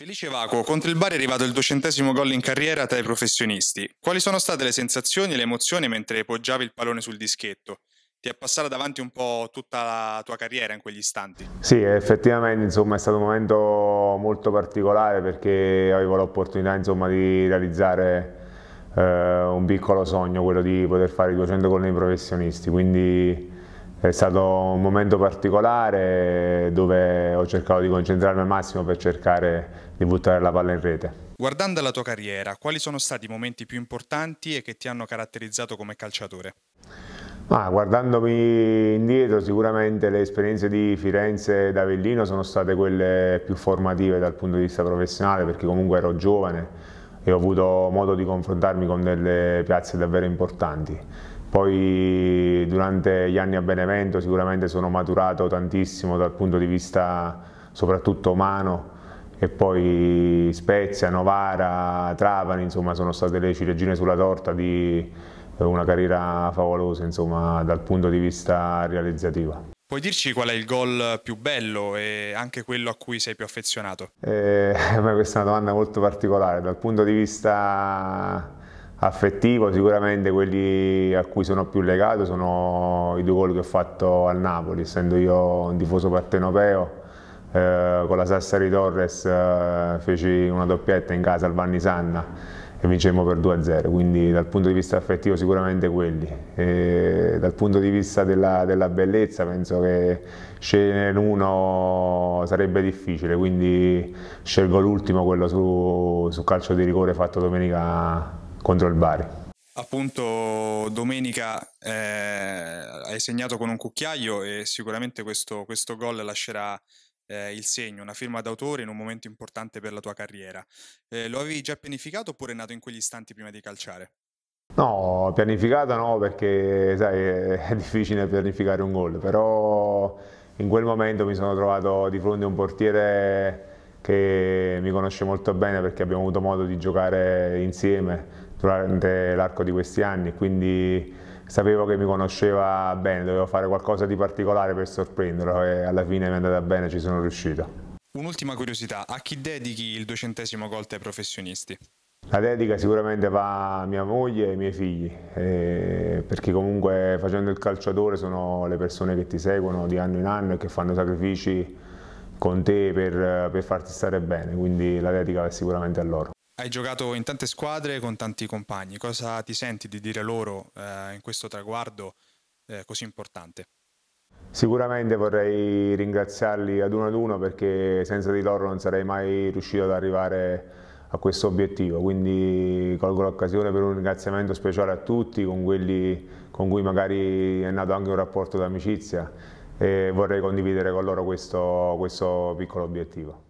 Felice Vacuo, contro il Bari è arrivato il duecentesimo gol in carriera tra i professionisti. Quali sono state le sensazioni e le emozioni mentre poggiavi il pallone sul dischetto? Ti è passata davanti un po' tutta la tua carriera in quegli istanti? Sì, effettivamente insomma, è stato un momento molto particolare perché avevo l'opportunità insomma, di realizzare eh, un piccolo sogno, quello di poter fare i 200 gol nei professionisti, quindi è stato un momento particolare dove ho cercato di concentrarmi al massimo per cercare di buttare la palla in rete. Guardando la tua carriera, quali sono stati i momenti più importanti e che ti hanno caratterizzato come calciatore? Ah, guardandomi indietro sicuramente le esperienze di Firenze ed Avellino sono state quelle più formative dal punto di vista professionale perché comunque ero giovane e ho avuto modo di confrontarmi con delle piazze davvero importanti. Poi durante gli anni a Benevento sicuramente sono maturato tantissimo dal punto di vista soprattutto umano e poi Spezia, Novara, Trapani, insomma sono state le ciliegine sulla torta di una carriera favolosa insomma, dal punto di vista realizzativo. Puoi dirci qual è il gol più bello e anche quello a cui sei più affezionato? Eh, questa è una domanda molto particolare, dal punto di vista affettivo sicuramente quelli a cui sono più legato sono i due gol che ho fatto al Napoli, essendo io un tifoso partenopeo, eh, con la Sassari Torres eh, feci una doppietta in casa al Vanni Sanna e vincemmo per 2-0, quindi dal punto di vista affettivo sicuramente quelli. E dal punto di vista della, della bellezza penso che scegliere uno sarebbe difficile, quindi scelgo l'ultimo, quello su, su calcio di rigore fatto domenica contro il Bari. Appunto domenica eh, hai segnato con un cucchiaio e sicuramente questo, questo gol lascerà eh, il segno, una firma d'autore in un momento importante per la tua carriera. Eh, lo avevi già pianificato oppure è nato in quegli istanti prima di calciare? No, pianificato no perché sai, è difficile pianificare un gol, però in quel momento mi sono trovato di fronte a un portiere che mi conosce molto bene perché abbiamo avuto modo di giocare insieme durante l'arco di questi anni, quindi sapevo che mi conosceva bene, dovevo fare qualcosa di particolare per sorprenderlo e alla fine mi è andata bene, ci sono riuscito. Un'ultima curiosità, a chi dedichi il duecentesimo gol ai professionisti? La dedica sicuramente va a mia moglie e ai miei figli, eh, perché comunque facendo il calciatore sono le persone che ti seguono di anno in anno e che fanno sacrifici con te per, per farti stare bene, quindi la dedica va sicuramente a loro. Hai giocato in tante squadre con tanti compagni, cosa ti senti di dire loro eh, in questo traguardo eh, così importante? Sicuramente vorrei ringraziarli ad uno ad uno perché senza di loro non sarei mai riuscito ad arrivare a questo obiettivo, quindi colgo l'occasione per un ringraziamento speciale a tutti, con quelli con cui magari è nato anche un rapporto d'amicizia e vorrei condividere con loro questo, questo piccolo obiettivo.